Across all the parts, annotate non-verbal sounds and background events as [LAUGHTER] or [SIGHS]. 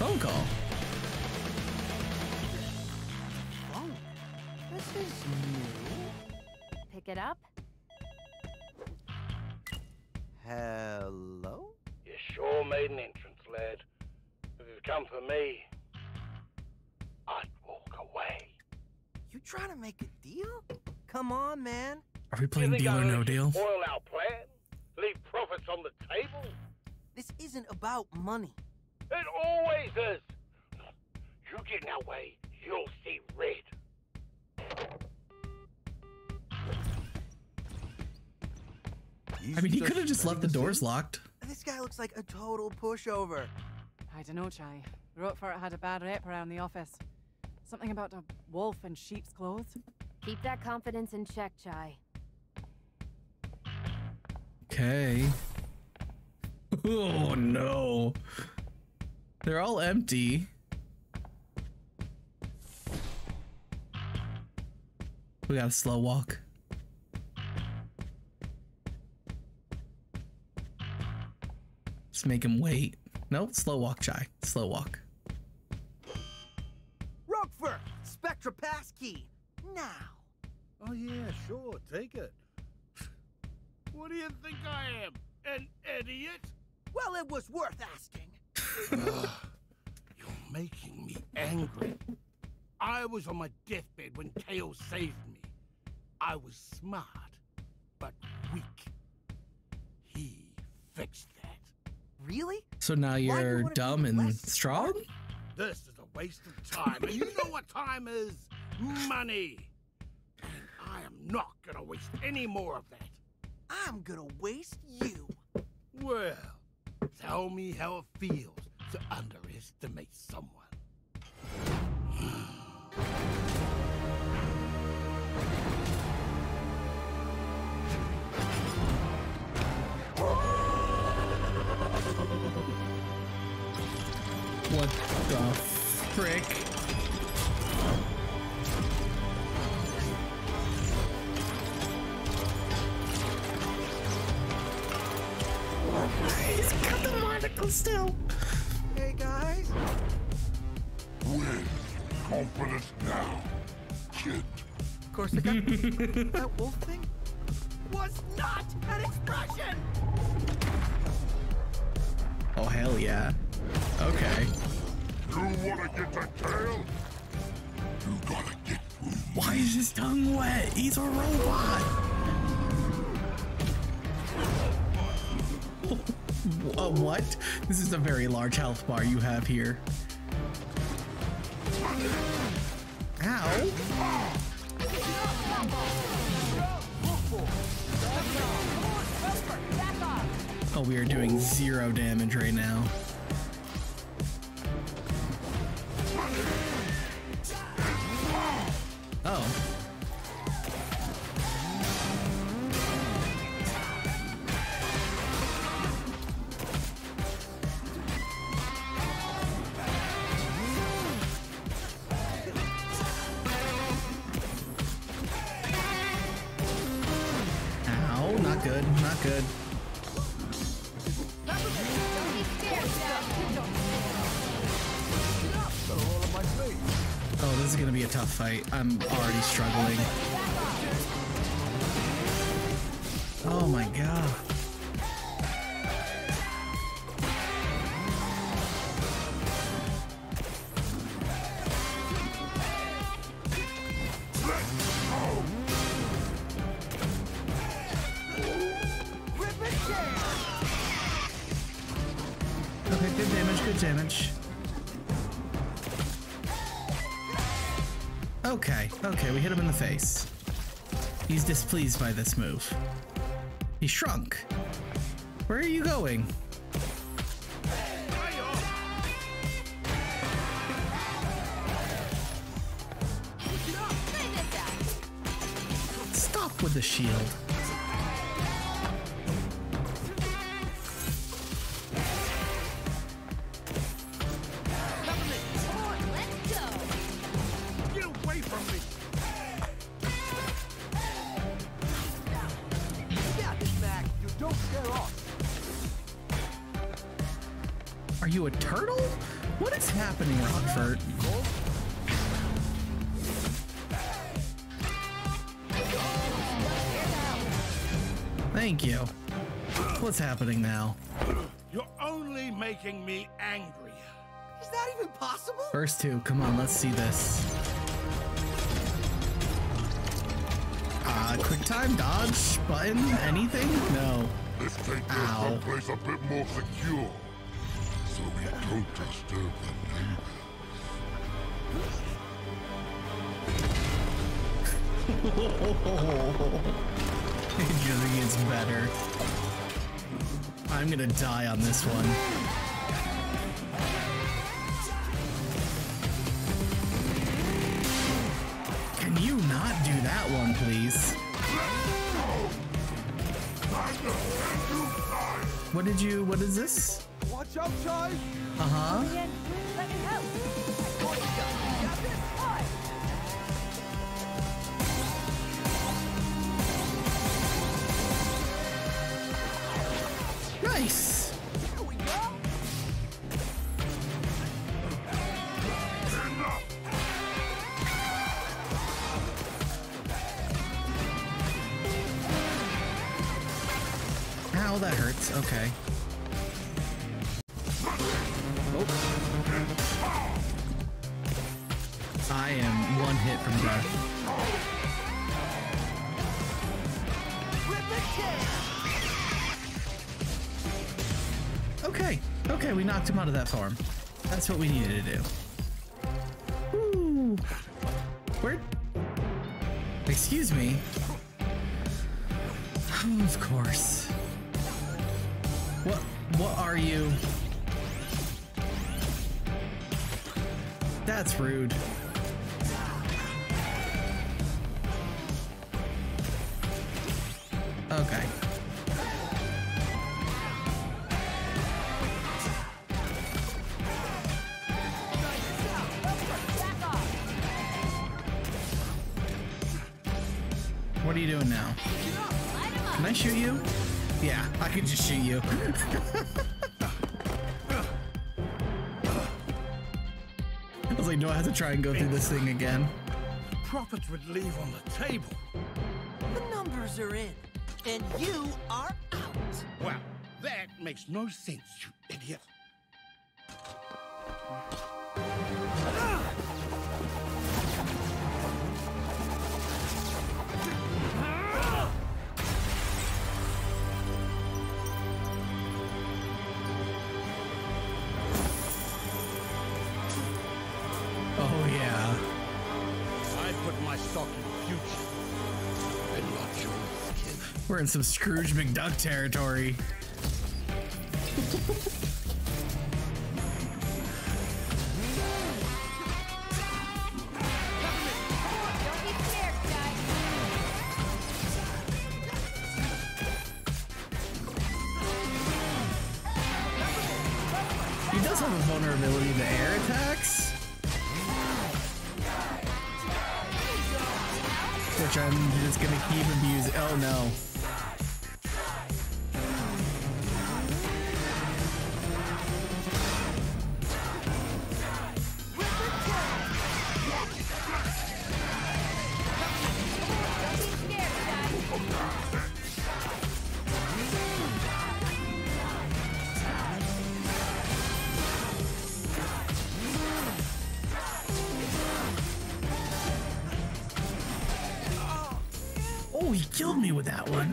phone call. Phone? This is new. Pick it up. Hello? You sure made an entrance, lad. If you'd come for me, I'd walk away. You trying to make a deal? Come on, man. Are we playing deal or no deal? Spoil our plan? Leave profits on the table? This isn't about money. It always is. You get in our way, you'll see red. I mean, he could have just left the doors locked. This guy looks like a total pushover. I don't know, Chai. Roquefort had a bad rep around the office. Something about a wolf in sheep's clothes. Keep that confidence in check, Chai. Okay. [LAUGHS] Oh no. They're all empty. We got a slow walk. Just make him wait. No, slow walk, Chai. Slow walk. Roquefort! Spectra pass key! Now! Oh yeah, sure, take it. What do you think I am? An idiot? Well, it was worth asking. [SIGHS] You're making me angry. I was on my deathbed when Chaos saved me. I was smart, but weak. He fixed that. Really? So now you you're wanna dumb and less strong? This is a waste of time, and you know what time is? Money. And I am not gonna waste any more of that. I'm gonna waste you. Well, tell me how it feels to underestimate someone. What the frick? He's got the monocle still. Hey. Win. Confidence now. Kid. Of course, I got [LAUGHS] that wolf thing. Was not an expression! Oh hell yeah. Okay. You wanna get the tail? You gotta get through Why is his tongue wet? He's a robot. What? This is a very large health bar you have here. Ow. Oh, we are doing zero damage right now. Fight. I'm already struggling. Oh my god. Okay, good damage, good damage. Okay, okay, we hit him in the face. He's displeased by this move. He shrunk. Where are you going? Stop with the shield. Are you a turtle? What is happening, Roquefort? Thank you. What's happening now? You're only making me angry. Is that even possible? First two, come on, let's see this. Uh, quick time, dodge, button, anything? No. Let's take this Ow. someplace a bit more secure. Don't disturb the. It just gets better. I'm gonna die on this one. Can you not do that one, please? What did you, what is this? Watch out, Chai! Uh-huh. Let me help. Okay. We knocked him out of that farm. That's what we needed to do. Woo. Where? Excuse me. Oh, of course. What what are you? That's rude. Yeah, I could just shoot you. [LAUGHS] I was like, no, I have to try and go through this thing again? Profits would leave on the table. The numbers are in, and you are out. Well, that makes no sense, you We're in some Scrooge McDuck territory. He does have a vulnerability to air attacks. Which I'm just gonna keep abusing. Oh no. Oh, he killed me with that one.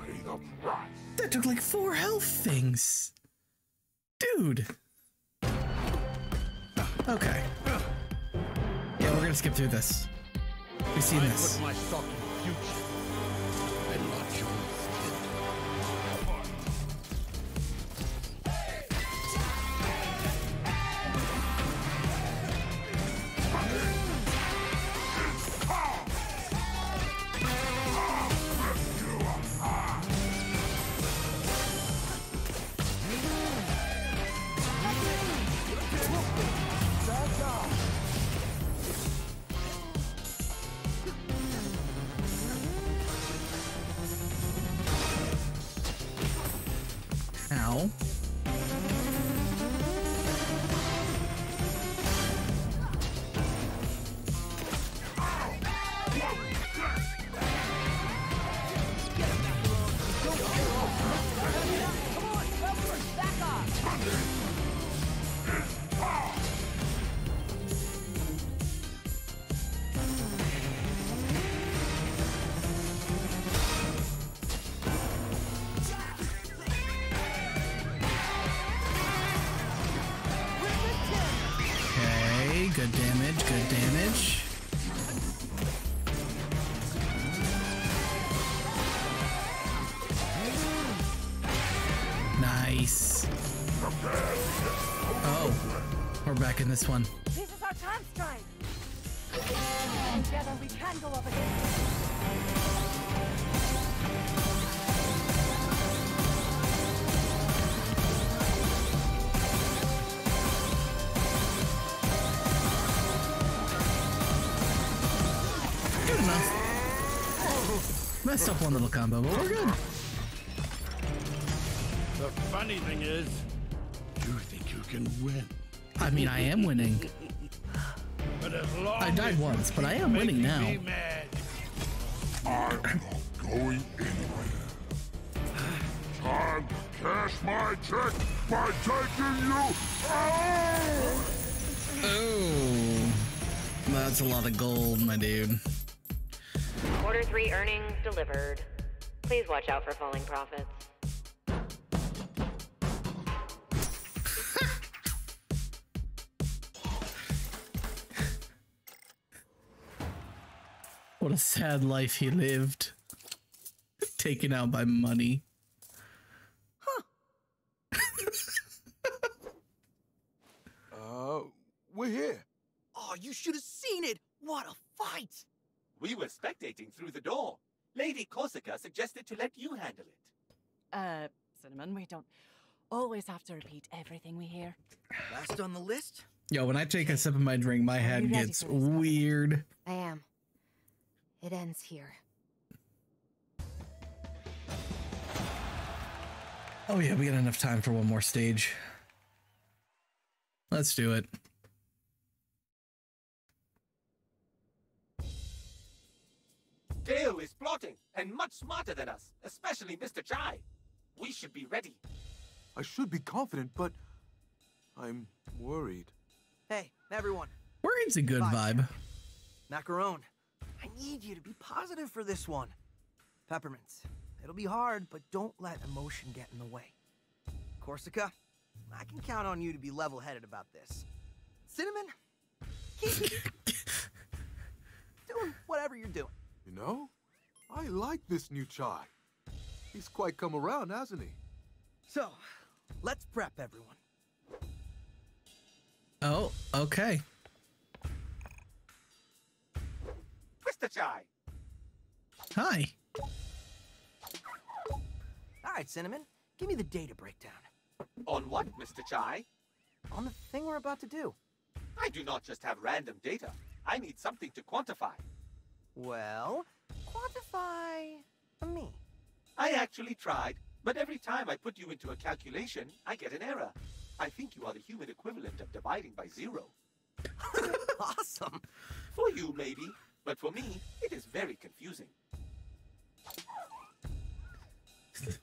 Pay the price. That took like four health things. Dude. Okay. Yeah, we're gonna skip through this. We've seen this. how? We're back in this one. This is our chance, Stripe. Together we can go up against. Good enough. Messed up one little combo, but we're good. The funny thing is, you think you can win. I mean, I am winning. But as long I died as once, but I am winning now. mad, I'm not going anywhere. Time to cash my check by taking you out! Oh, that's a lot of gold, my dude. Quarter three earnings delivered. Please watch out for falling profits. What a sad life he lived. Taken out by money. Huh. [LAUGHS] Uh, we're here. Oh, you should have seen it! What a fight! We were spectating through the door. Lady Korsica suggested to let you handle it. Uh, Cinnamon, we don't always have to repeat everything we hear. Last on the list? Yo, when I take a sip of my drink, my head gets for this, Papa? weird. I am. It ends here. Oh yeah, we got enough time for one more stage. Let's do it. Kale is plotting, and much smarter than us, especially Mr. Chai. We should be ready. I should be confident, but I'm worried. Hey, everyone. Worried's a good vibe. Macaron, I need you to be positive for this one. Peppermints, it'll be hard, but don't let emotion get in the way. Korsica, I can count on you to be level headed about this. Cinnamon, keep [LAUGHS] doing whatever you're doing. You know, I like this new chai. He's quite come around, hasn't he? So, let's prep everyone. Oh, okay. Chai, Hi. All right, Cinnamon, give me the data breakdown on what, Mr. Chai? on the thing we're about to do. I do not just have random data. I need something to quantify. Well, quantify for me. I actually tried, but every time I put you into a calculation, I get an error. I think you are the human equivalent of dividing by zero. [LAUGHS] awesome. For you, maybe, but for me, it is very confusing.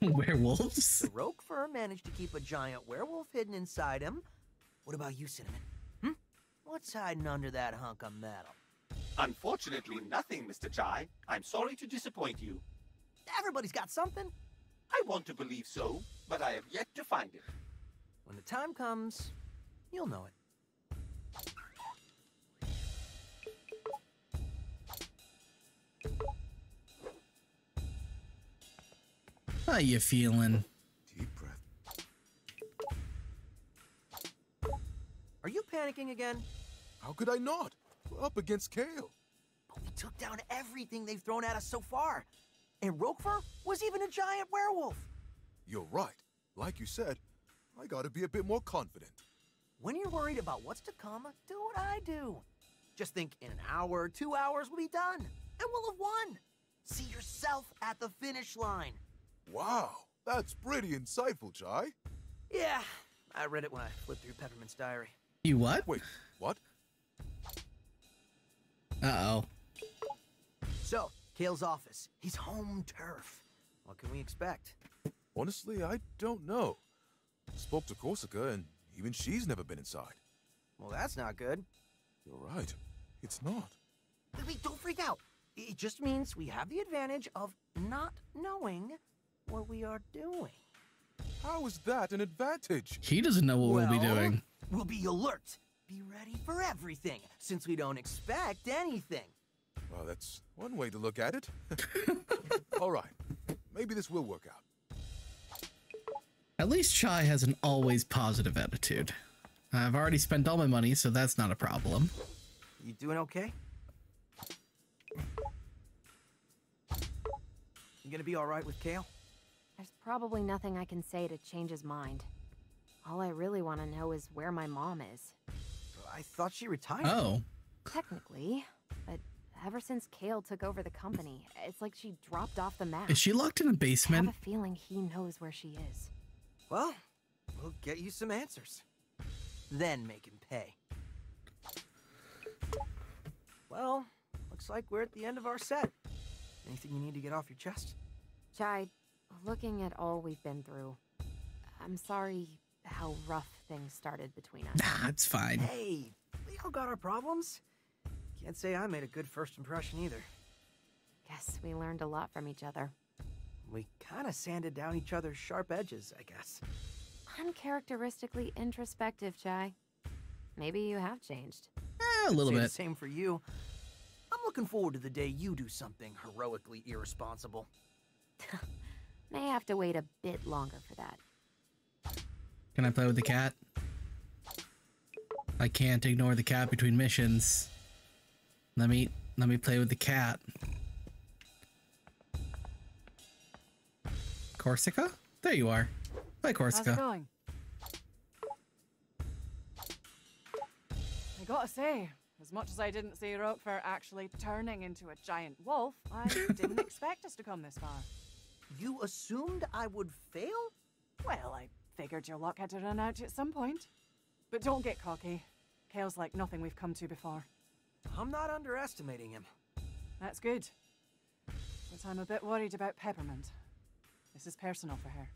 [LAUGHS] Werewolves? The Roquefort managed to keep a giant werewolf hidden inside him. What about you, Cinnamon? Hmm? What's hiding under that hunk of metal? Unfortunately, nothing, Mr. Chai. I'm sorry to disappoint you. Everybody's got something. I want to believe so, but I have yet to find it. When the time comes, you'll know it. How you feeling? Deep breath. Are you panicking again? How could I not? We're up against Kale. But we took down everything they've thrown at us so far. And Roquefort was even a giant werewolf. You're right. Like you said, I gotta be a bit more confident. When you're worried about what's to come, do what I do. Just think in an hour, two hours, we'll be done. And we'll have won. See yourself at the finish line. Wow, that's pretty insightful, Chai. Yeah, I read it when I flipped through Peppermint's diary. You what? Wait, what? Uh oh. So, Kale's office. He's home turf. What can we expect? Honestly, I don't know. Spoke to Korsica, and even she's never been inside. Well, that's not good. You're right. It's not. Wait, wait, don't freak out. It just means we have the advantage of not knowing what we are doing. How is that an advantage? He doesn't know what we'll be Well, doing. We'll be alert. be ready for everything, since we don't expect anything. Well, that's one way to look at it. [LAUGHS] All right. Maybe this will work out. At least Chai has an always positive attitude. I've already spent all my money, so that's not a problem. You doing okay? You gonna be alright with Kale? There's probably nothing I can say to change his mind. All I really want to know is where my mom is. I thought she retired. Oh, Technically, but ever since Kale took over the company, it's like she dropped off the map. is she locked in a I have basement? a feeling he knows where she is. Well, we'll get you some answers. Then make him pay. Well, looks like we're at the end of our set. Anything you need to get off your chest? Chai, looking at all we've been through, I'm sorry how rough things started between us. Nah, it's fine. Hey, we all got our problems. Can't say I made a good first impression either. Guess we learned a lot from each other. We kind of sanded down each other's sharp edges, I guess. Uncharacteristically introspective, Chai. Maybe you have changed. Eh, a little Say the bit. same for you. I'm looking forward to the day you do something heroically irresponsible. [LAUGHS] May have to wait a bit longer for that. Can I play with the cat? I can't ignore the cat between missions. Let me let me play with the cat. Korsica? There you are. Hi, How's it Korsica. going? I gotta say, as much as I didn't see Roquefort actually turning into a giant wolf, I [LAUGHS] didn't expect us to come this far. You assumed I would fail? Well, I figured your luck had to run out at some point. But don't get cocky. Kale's like nothing we've come to before. I'm not underestimating him. That's good. But I'm a bit worried about Peppermint. This is personal for her.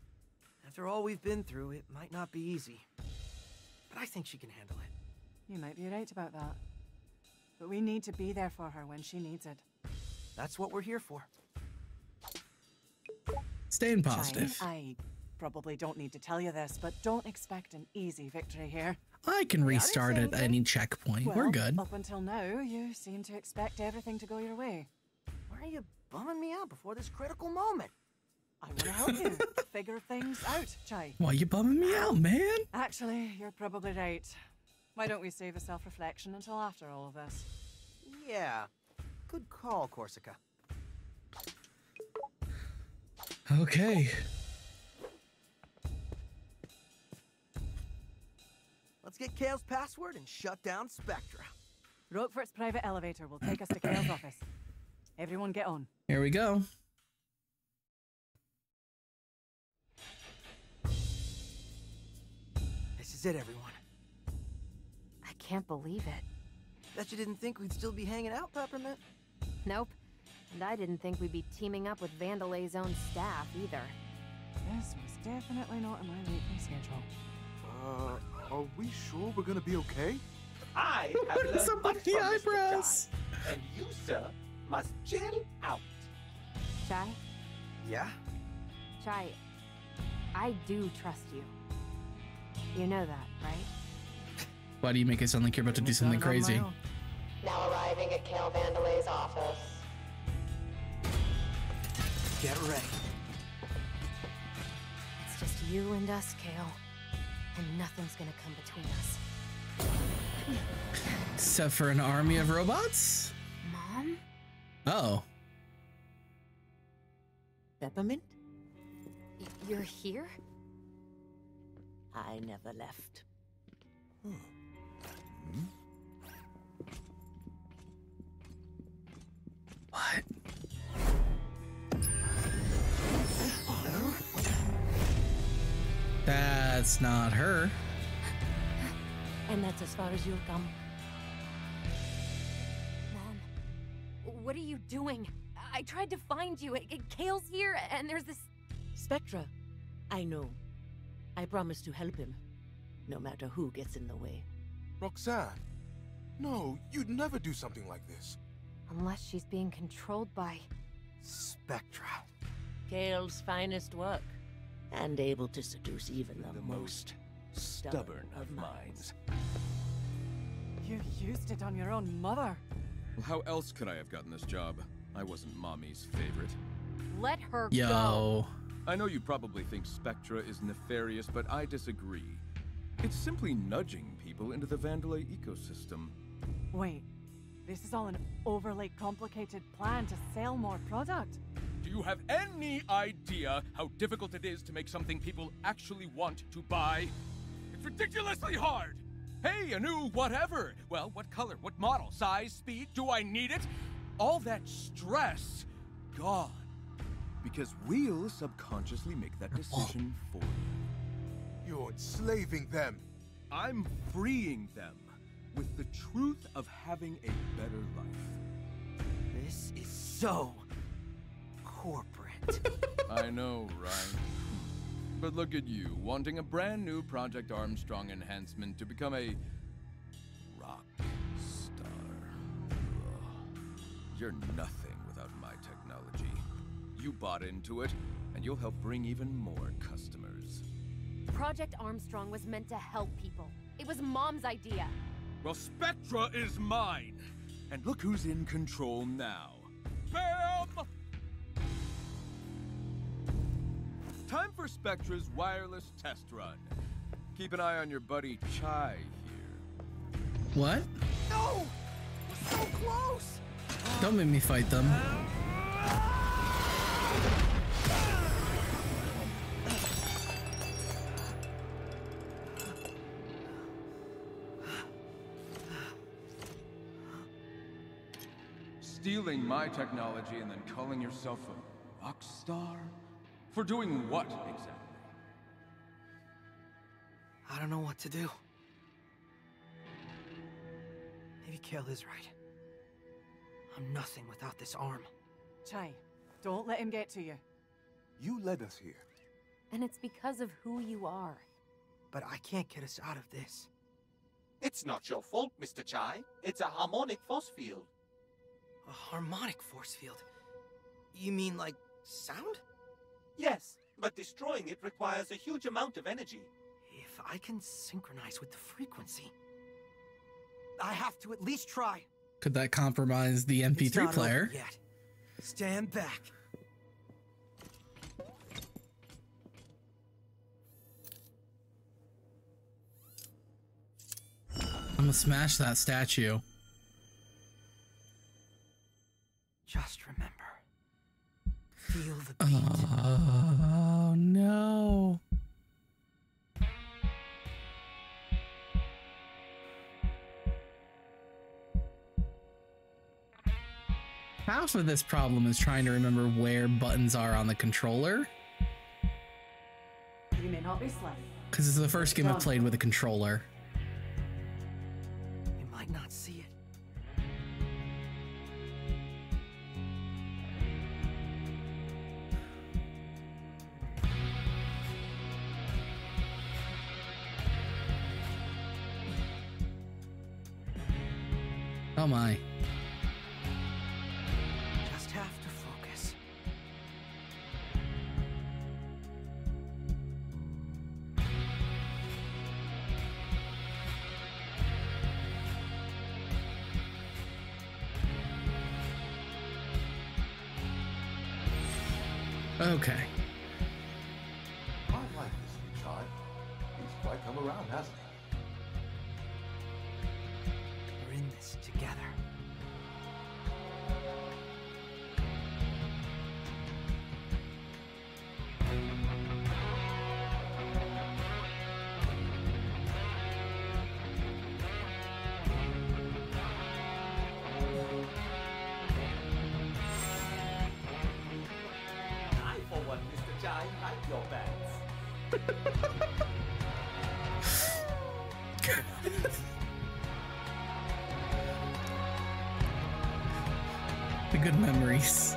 After all we've been through, it might not be easy. But I think she can handle it. You might be right about that. But we need to be there for her when she needs it. That's what we're here for. Staying Chai, positive. I probably don't need to tell you this, but don't expect an easy victory here. I can restart at any checkpoint. We're good. Up until now, you seem to expect everything to go your way. Why are you bumming me out before this critical moment? I want to help you [LAUGHS] figure things out, Chai. Why are you bumming me out, man? Actually, you're probably right. Why don't we save a self reflection until after all of this? Yeah. Good call, Korsica. Okay. Let's get Kale's password and shut down Spectra. Roquefort's private elevator will take us to Kale's [CLEARS THROAT] office. Everyone get on. Here we go. This is it, everyone. I can't believe it. Bet you didn't think we'd still be hanging out, Peppermint. Nope. And I didn't think we'd be teaming up with Vandelay's own staff either. This was definitely not in my weekly schedule. Uh, are we sure we're gonna be okay? I [LAUGHS] have What is learned up much the from Mr. eyebrows? Chai, and you, sir, must chill out. Chai? Yeah? Chai, I do trust you. You know that, right? Why do you make it sound like you're about to do something Done it on my crazy? Now arriving at Kale Vandelay's office. Get ready. It's just you and us, Kale. And nothing's gonna come between us. Except for an army of robots? Mom? Oh. Peppermint? Y- you're here? I never left. Hmm. Hmm? What? That's not her. And that's as far as you'll come. Mom, what are you doing? I tried to find you. It- it- Kale's here, and there's this. Spectra, I know. I promise to help him, no matter who gets in the way. Roxanne. No, you'd never do something like this. Unless she's being controlled by. Spectra. Kale's finest work, and able to seduce even the, most stubborn of minds. You used it on your own mother. Well, how else could I have gotten this job? I wasn't Mommy's favorite. Let her go. Yo. I know you probably think Spectra is nefarious, but I disagree. It's simply nudging people into the Vandelay ecosystem. Wait, this is all an overly complicated plan to sell more product. Do you have any idea how difficult it is to make something people actually want to buy? It's ridiculously hard! Hey, a new whatever! Well, what color, what model, size, speed? Do I need it? All that stress, gone. Because we'll subconsciously make that decision for you. You're enslaving them. I'm freeing them with the truth of having a better life. This is so corporate. [LAUGHS] I know, right? But look at you, wanting a brand new Project Armstrong enhancement to become a rock star. Ugh. You're nothing without my technology. You bought into it, and you'll help bring even more customers. Project Armstrong was meant to help people. It was Mom's idea. Well, Spectra is mine! And look who's in control now. Bam! Time for Spectra's wireless test run. Keep an eye on your buddy Chai here. What? No! We're so close! Don't make me fight them. Stealing my technology and then calling yourself a rock star? For doing what exactly? I don't know what to do. Maybe Kale is right. I'm nothing without this arm. Chai, don't let him get to you. You led us here. And it's because of who you are. But I can't get us out of this. It's not your fault, Mr. Chai. It's a harmonic force field. A harmonic force field? You mean like sound? Yes, but destroying it requires a huge amount of energy. If I can synchronize with the frequency, I have to at least try. Could that compromise the MP3 not player? yet. Stand back. I'm gonna smash that statue. Half of this problem is trying to remember where buttons are on the controller. You may not be slim. Because it's the first game I've played with a controller. You might not see it. Oh my. The good memories.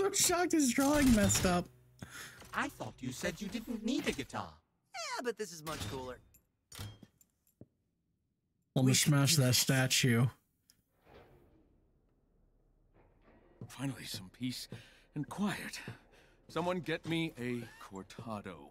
So shocked his drawing messed up. I thought you said you didn't need a guitar. Yeah, but this is much cooler. Let me smash that statue. Finally, some peace and quiet. Someone get me a cortado.